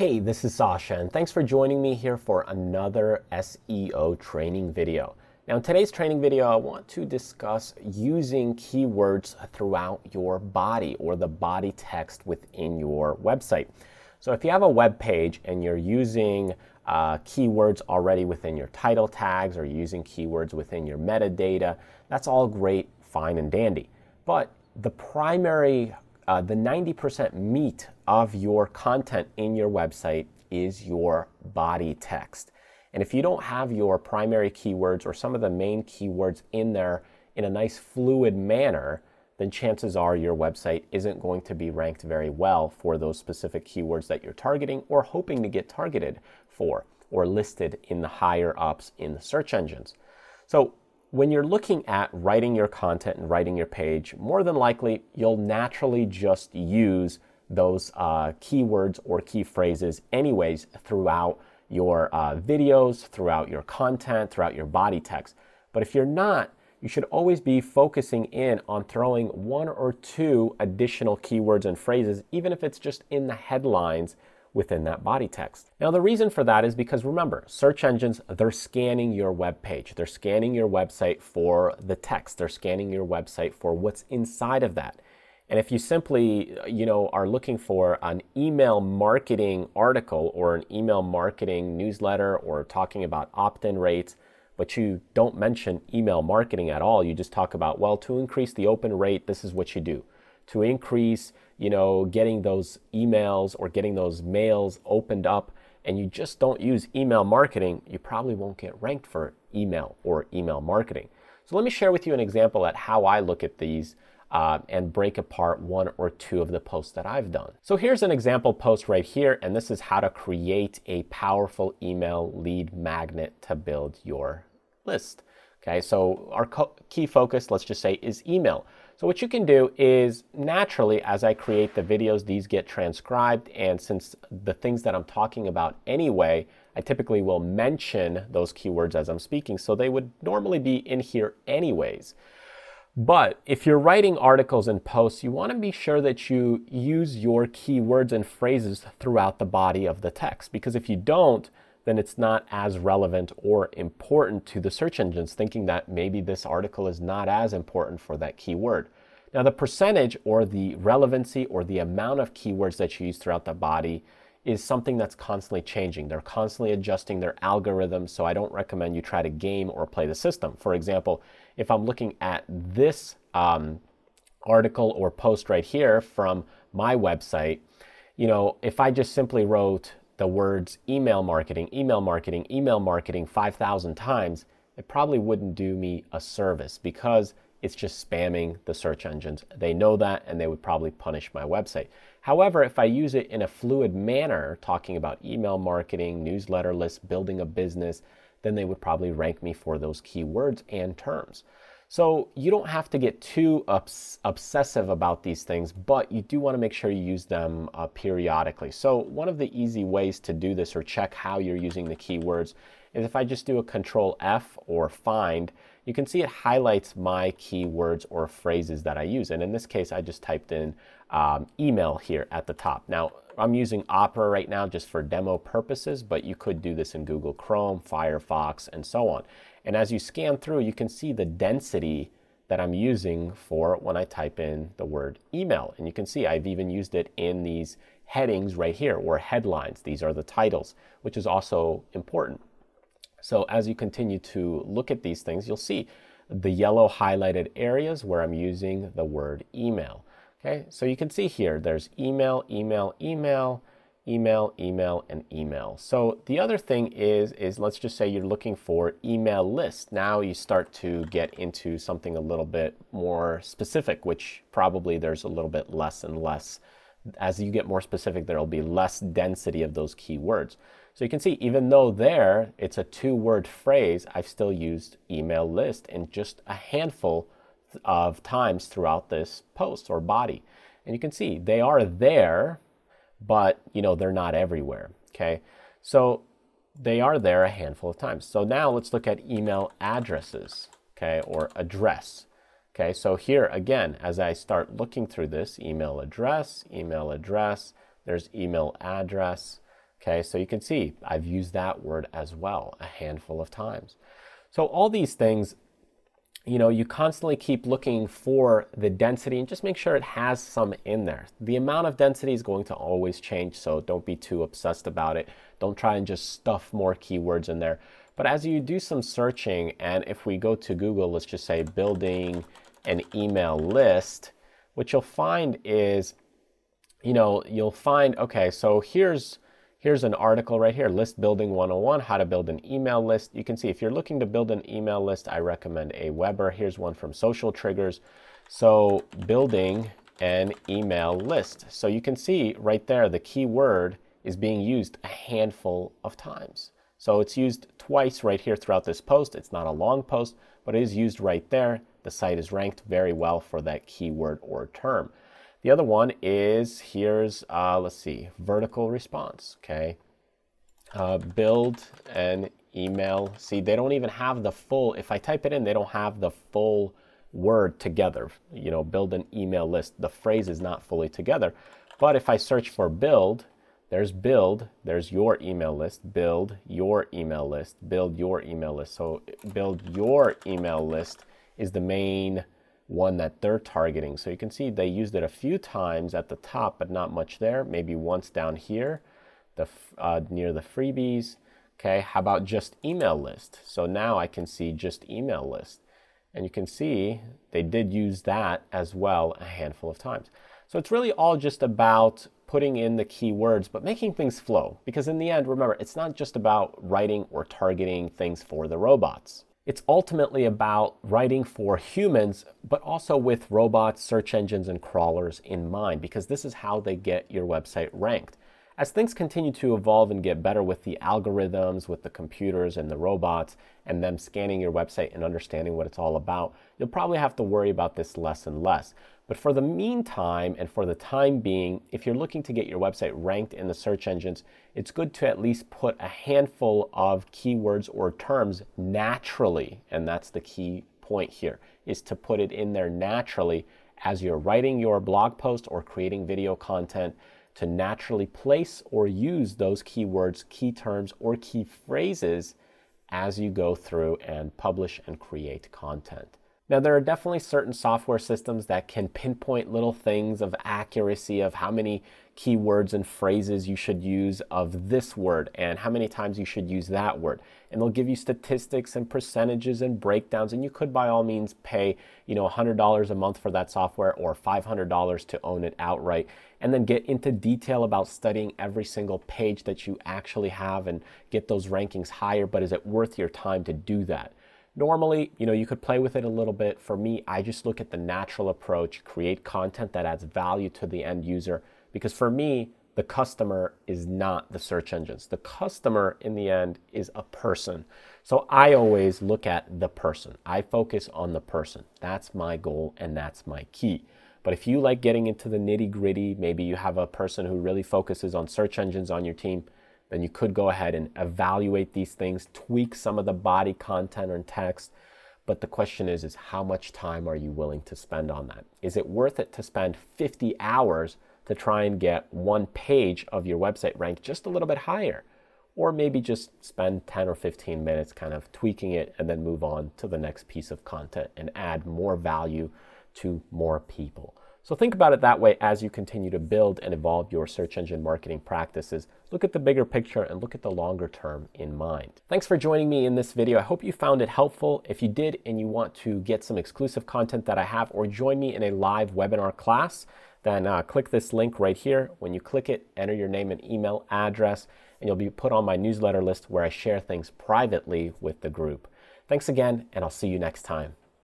Hey, this is Sasha, and thanks for joining me here for another SEO training video. Now, in today's training video, I want to discuss using keywords throughout your body or the body text within your website. So, if you have a web page and you're using uh, keywords already within your title tags or using keywords within your metadata, that's all great, fine, and dandy. But the primary uh, the 90% meat of your content in your website is your body text. And if you don't have your primary keywords or some of the main keywords in there in a nice fluid manner, then chances are your website isn't going to be ranked very well for those specific keywords that you're targeting or hoping to get targeted for or listed in the higher ups in the search engines. So when you're looking at writing your content and writing your page, more than likely you'll naturally just use those uh, keywords or key phrases anyways throughout your uh, videos, throughout your content, throughout your body text. But if you're not, you should always be focusing in on throwing one or two additional keywords and phrases, even if it's just in the headlines within that body text. Now, the reason for that is because remember, search engines, they're scanning your web page. They're scanning your website for the text. They're scanning your website for what's inside of that. And if you simply, you know, are looking for an email marketing article or an email marketing newsletter or talking about opt-in rates, but you don't mention email marketing at all, you just talk about, well, to increase the open rate, this is what you do to increase, you know, getting those emails or getting those mails opened up and you just don't use email marketing, you probably won't get ranked for email or email marketing. So let me share with you an example at how I look at these uh, and break apart one or two of the posts that I've done. So here's an example post right here, and this is how to create a powerful email lead magnet to build your list. Okay, so our key focus, let's just say, is email. So what you can do is naturally, as I create the videos, these get transcribed. And since the things that I'm talking about anyway, I typically will mention those keywords as I'm speaking. So they would normally be in here anyways. But if you're writing articles and posts, you want to be sure that you use your keywords and phrases throughout the body of the text. Because if you don't, then it's not as relevant or important to the search engines, thinking that maybe this article is not as important for that keyword. Now, the percentage or the relevancy or the amount of keywords that you use throughout the body is something that's constantly changing. They're constantly adjusting their algorithms, so I don't recommend you try to game or play the system. For example, if I'm looking at this um, article or post right here from my website, you know, if I just simply wrote the words email marketing, email marketing, email marketing 5,000 times, it probably wouldn't do me a service because it's just spamming the search engines. They know that and they would probably punish my website. However, if I use it in a fluid manner, talking about email marketing, newsletter lists, building a business, then they would probably rank me for those keywords and terms. So you don't have to get too obs- obsessive about these things, but you do want to make sure you use them uh, periodically. So one of the easy ways to do this or check how you're using the keywords is if I just do a control F or find, you can see it highlights my keywords or phrases that I use. And in this case, I just typed in um, email here at the top. Now, I'm using Opera right now just for demo purposes, but you could do this in Google Chrome, Firefox, and so on. And as you scan through, you can see the density that I'm using for when I type in the word email. And you can see I've even used it in these headings right here or headlines. These are the titles, which is also important. So as you continue to look at these things, you'll see the yellow highlighted areas where I'm using the word email. Okay, so you can see here, there's email, email, email, email, email, and email. So the other thing is, is let's just say you're looking for email list. Now you start to get into something a little bit more specific, which probably there's a little bit less and less. As you get more specific, there'll be less density of those keywords. So you can see, even though there it's a two word phrase, I've still used email list in just a handful of times throughout this post or body. And you can see they are there, but you know they're not everywhere. Okay, so they are there a handful of times. So now let's look at email addresses. Okay, or address. Okay, so here again, as I start looking through this, email address, email address, there's email address. Okay, so you can see I've used that word as well a handful of times. So all these things, you know, you constantly keep looking for the density and just make sure it has some in there. The amount of density is going to always change, so don't be too obsessed about it. Don't try and just stuff more keywords in there. But as you do some searching, and if we go to Google, let's just say building an email list, what you'll find is, you know, you'll find, okay, so here's Here's an article right here, List Building 101, how to build an email list. You can see if you're looking to build an email list, I recommend Aweber. Here's one from Social Triggers. So building an email list. So you can see right there, the keyword is being used a handful of times. So it's used twice right here throughout this post. It's not a long post, but it is used right there. The site is ranked very well for that keyword or term. The other one is here's, uh, let's see, VerticalResponse, okay? Uh, build an email. See, they don't even have the full, if I type it in, they don't have the full word together. You know, build an email list. The phrase is not fully together. But if I search for build, there's build, there's your email list, build your email list, build your email list. So build your email list is the main one that they're targeting. So you can see they used it a few times at the top, but not much there. Maybe once down here, the uh, near the freebies. Okay, how about just email list? So now I can see just email list. And you can see they did use that as well a handful of times. So it's really all just about putting in the keywords, but making things flow. Because in the end, remember, it's not just about writing or targeting things for the robots. It's ultimately about writing for humans, but also with robots, search engines, and crawlers in mind, because this is how they get your website ranked. As things continue to evolve and get better with the algorithms, with the computers and the robots, and them scanning your website and understanding what it's all about, you'll probably have to worry about this less and less. But for the meantime and for the time being, if you're looking to get your website ranked in the search engines, it's good to at least put a handful of keywords or terms naturally, and that's the key point here, is to put it in there naturally as you're writing your blog post or creating video content to naturally place or use those keywords, key terms, or key phrases as you go through and publish and create content. Now, there are definitely certain software systems that can pinpoint little things of accuracy of how many keywords and phrases you should use of this word and how many times you should use that word. And they'll give you statistics and percentages and breakdowns. And you could, by all means, pay you know $100 a month for that software or $500 to own it outright. And then get into detail about studying every single page that you actually have and get those rankings higher. But is it worth your time to do that? Normally, you know, you could play with it a little bit. For me, I just look at the natural approach, create content that adds value to the end user. Because for me, the customer is not the search engines. The customer, in the end, is a person. So I always look at the person. I focus on the person. That's my goal and that's my key. But if you like getting into the nitty gritty, maybe you have a person who really focuses on search engines on your team, then you could go ahead and evaluate these things, tweak some of the body content and text. But the question is, is how much time are you willing to spend on that? Is it worth it to spend 50 hours to try and get one page of your website ranked just a little bit higher? Or maybe just spend 10 or 15 minutes kind of tweaking it and then move on to the next piece of content and add more value to more people. So think about it that way as you continue to build and evolve your search engine marketing practices. Look at the bigger picture and look at the longer term in mind. Thanks for joining me in this video. I hope you found it helpful. If you did and you want to get some exclusive content that I have or join me in a live webinar class, then uh, click this link right here. When you click it, enter your name and email address, and you'll be put on my newsletter list where I share things privately with the group. Thanks again, and I'll see you next time.